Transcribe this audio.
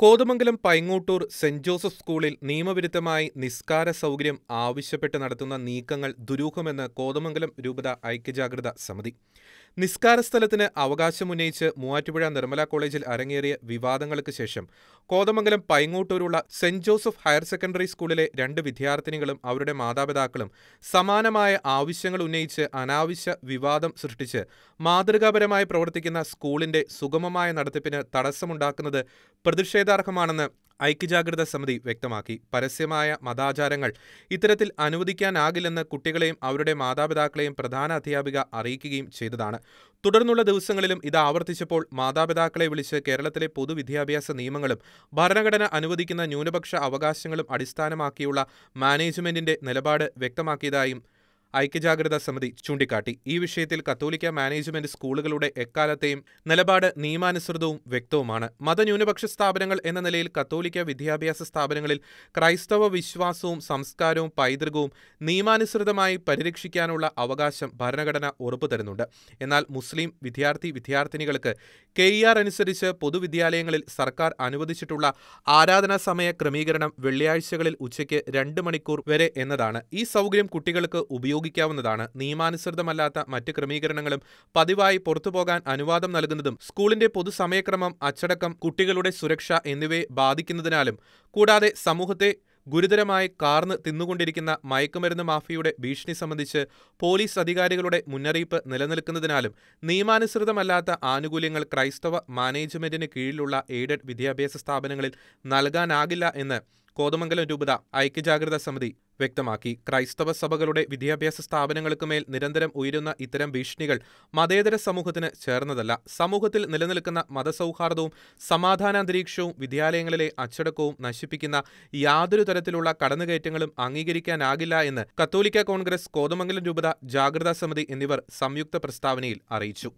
Kothamangalam Paingottoor saint Joseph സ്കൂളിൽ നിയമവിരുദ്ധമായി നിസ്കാര സൗകര്യം ആവശ്യപ്പെട്ട് നടത്തുന്ന നീക്കങ്ങൾ ദുരൂഹമെന്ന് കോതമംഗലം രൂപത ഐക്യജാഗ്രത സമിതി. നിസ്കാര സ്ഥലത്തിന് അവകാശമുന്നയിച്ച് മൂവാറ്റുപുഴ നിർമ്മല കോളേജിൽ അരങ്ങേറിയ വിവാദങ്ങൾക്ക് ശേഷം കോതമംഗലം പൈങ്ങോട്ടൂരുള്ള സെന്റ് ജോസഫ് ഹയർ സെക്കൻഡറി സ്കൂളിലെ രണ്ട് വിദ്യാർത്ഥിനികളും അവരുടെ മാതാപിതാക്കളും സമാനമായ ആവശ്യങ്ങൾ ഉന്നയിച്ച് അനാവശ്യ വിവാദം സൃഷ്ടിച്ച് മാതൃകാപരമായി പ്രവർത്തിക്കുന്ന സ്കൂളിന്റെ സുഗമമായ നടത്തിപ്പിന് തടസ്സമുണ്ടാക്കുന്നത് പ്രതിഷേധാർഹമാണെന്ന് ഐക്യജാഗ്രത സമിതി വ്യക്തമാക്കി. പരസ്യമായ മതാചാരങ്ങൾ ഇത്തരത്തിൽ അനുവദിക്കാനാകില്ലെന്ന് കുട്ടികളെയും അവരുടെ മാതാപിതാക്കളെയും പ്രധാന അധ്യാപിക അറിയിക്കുകയും ചെയ്തതാണ്. തുടർന്നുള്ള ദിവസങ്ങളിലും ഇത് ആവർത്തിച്ചപ്പോൾ മാതാപിതാക്കളെ വിളിച്ച് കേരളത്തിലെ പൊതുവിദ്യാഭ്യാസ നിയമങ്ങളും ഭരണഘടന അനുവദിക്കുന്ന ന്യൂനപക്ഷ അവകാശങ്ങളും അടിസ്ഥാനമാക്കിയുള്ള മാനേജ്മെന്റിന്റെ നിലപാട് വ്യക്തമാക്കിയതായും ഐക്യജാഗ്രതാ സമിതി ചൂണ്ടിക്കാട്ടി. ഈ വിഷയത്തിൽ കത്തോലിക്ക മാനേജ്മെന്റ് സ്കൂളുകളുടെ എക്കാലത്തെയും നിലപാട് നിയമാനുസൃതവും വ്യക്തവുമാണ്. മതന്യൂനപക്ഷ സ്ഥാപനങ്ങൾ എന്ന നിലയിൽ കത്തോലിക്ക വിദ്യാഭ്യാസ സ്ഥാപനങ്ങളിൽ ക്രൈസ്തവ വിശ്വാസവും സംസ്കാരവും പൈതൃകവും നിയമാനുസൃതമായി പരിരക്ഷിക്കാനുള്ള അവകാശം ഭരണഘടന ഉറപ്പു തരുന്നുണ്ട്. എന്നാൽ മുസ്ലിം വിദ്യാർത്ഥി വിദ്യാർത്ഥിനികൾക്ക് കെ അനുസരിച്ച് പൊതുവിദ്യാലയങ്ങളിൽ സർക്കാർ അനുവദിച്ചിട്ടുള്ള ആരാധനാ സമയ ക്രമീകരണം വെള്ളിയാഴ്ചകളിൽ ഉച്ചയ്ക്ക് രണ്ട് മണിക്കൂർ വരെ എന്നതാണ്. ഈ സൗകര്യം കുട്ടികൾക്ക് ഉപയോഗിക്കാവുന്നതാണ്. നിയമാനുസൃതമല്ലാത്ത മറ്റ് ക്രമീകരണങ്ങളും പതിവായി പുറത്തുപോകാൻ അനുവാദം നൽകുന്നതും സ്കൂളിന്റെ പൊതുസമയക്രമം അച്ചടക്കം കുട്ടികളുടെ സുരക്ഷ എന്നിവയെ ബാധിക്കുന്നതിനാലും കൂടാതെ സമൂഹത്തെ ഗുരുതരമായി കാർന്ന് തിന്നുകൊണ്ടിരിക്കുന്ന മയക്കുമരുന്ന് മാഫിയയുടെ ഭീഷണി സംബന്ധിച്ച് പോലീസ് അധികാരികളുടെ മുന്നറിയിപ്പ് നിലനിൽക്കുന്നതിനാലും നിയമാനുസൃതമല്ലാത്ത ആനുകൂല്യങ്ങൾ ക്രൈസ്തവ മാനേജ്മെന്റിന് കീഴിലുള്ള എയ്ഡഡ് വിദ്യാഭ്യാസ സ്ഥാപനങ്ങളിൽ നൽകാനാകില്ല എന്ന് കോതമംഗലം രൂപത ഐക്യജാഗ്രതാ സമിതി വ്യക്തമാക്കി. ക്രൈസ്തവ സഭകളുടെ വിദ്യാഭ്യാസ സ്ഥാപനങ്ങൾക്ക് മേൽ നിരന്തരം ഉയരുന്ന ഇത്തരം ഭീഷണികൾ മതേതര സമൂഹത്തിന് ചേർന്നതല്ല. സമൂഹത്തിൽ നിലനിൽക്കുന്ന മതസൗഹാർദ്ദവും സമാധാനാന്തരീക്ഷവും വിദ്യാലയങ്ങളിലെ അച്ചടക്കവും നശിപ്പിക്കുന്ന യാതൊരു തരത്തിലുള്ള കടന്നുകയറ്റങ്ങളും അംഗീകരിക്കാനാകില്ല എന്ന് കത്തോലിക്ക കോൺഗ്രസ് കോതമംഗലം രൂപത ജാഗ്രതാ സമിതി എന്നിവർ സംയുക്ത പ്രസ്താവനയിൽ അറിയിച്ചു.